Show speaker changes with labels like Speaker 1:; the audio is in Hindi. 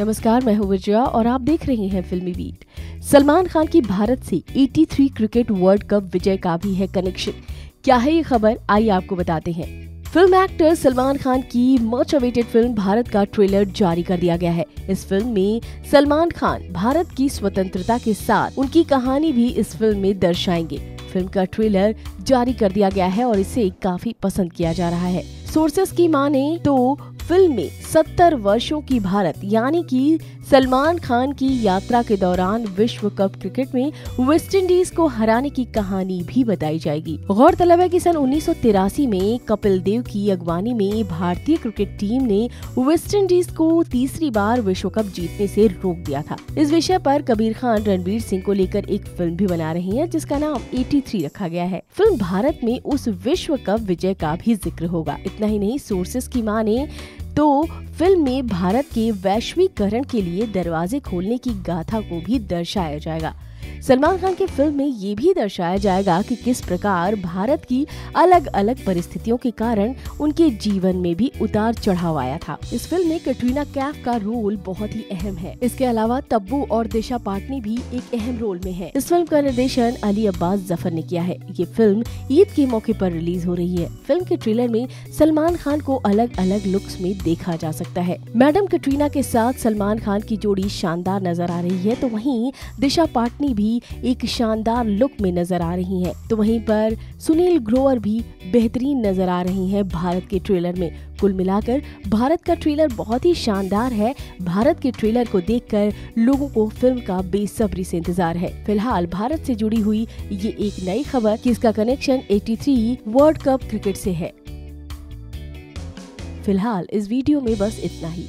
Speaker 1: नमस्कार, मैं हूँ विजया और आप देख रहे हैं फिल्मी बीट सलमान खान की भारत से 83 क्रिकेट वर्ल्ड कप विजय का भी है कनेक्शन। क्या है ये खबर? आइए आपको बताते हैं। फ़िल्म एक्टर सलमान खान की मच अवेटेड फ़िल्म भारत का ट्रेलर जारी कर दिया गया है। इस फ़िल्म में सलमान खान भारत की स्वतंत्रता के साथ उनकी कहानी भी इस फ़िल्म में दर्शाएँगे। फ़िल्म का ट्रेलर जारी कर दिया गया है और इसे काफ़ी पसंद किया जा रहा है। सोर्सेस की माने तो फ़िल्म में 70 वर्षों की भारत, यानी कि सलमान खान की यात्रा के दौरान विश्व कप क्रिकेट में वेस्ट इंडीज को हराने की कहानी भी बताई जाएगी। गौरतलब है कि सन उन्नीस सौ तिरासी में कपिल देव की अगवानी में भारतीय क्रिकेट टीम ने वेस्ट इंडीज को तीसरी बार विश्व कप जीतने से रोक दिया था। इस विषय पर कबीर खान रणवीर सिंह को लेकर एक फ़िल्म भी बना रही है, जिसका नाम 83 रखा गया है। फ़िल्म भारत में उस विश्व कप विजय का भी ज़िक्र होगा। इतना ही नहीं, सोर्सेस की माने तो फ़िल्म में भारत के वैश्वीकरण के लिए दरवाजे खोलने की गाथा को भी दर्शाया जाएगा। सलमान खान की फ़िल्म में ये भी दर्शाया जाएगा कि किस प्रकार भारत की अलग अलग परिस्थितियों के कारण उनके जीवन में भी उतार चढ़ाव आया था। इस फ़िल्म में कटरीना कैफ का रोल बहुत ही अहम है। इसके अलावा तब्बू और दिशा पाटनी भी एक अहम रोल में है। इस फ़िल्म का निर्देशन अली अब्बास ज़फ़र ने किया है। ये फ़िल्म ईद के मौके पर रिलीज़ हो रही है। फ़िल्म के ट्रेलर में सलमान खान को अलग अलग लुक्स में देखा जा सकता है। मैडम कटरीना के साथ सलमान खान की जोड़ी शानदार नज़र आ रही है तो वहीं दिशा पाटनी भी एक शानदार लुक में नज़र आ रही हैं। तो वहीं पर सुनील ग्रोवर भी बेहतरीन नज़र आ रही हैं भारत के ट्रेलर में। कुल मिलाकर भारत का ट्रेलर बहुत ही शानदार है। भारत के ट्रेलर को देखकर लोगों को फ़िल्म का बेसब्री से इंतज़ार है। फ़िलहाल भारत से जुड़ी हुई ये एक नई खबर कि इसका कनेक्शन 83 वर्ल्ड कप क्रिकेट से है। फ़िलहाल इस वीडियो में बस इतना ही।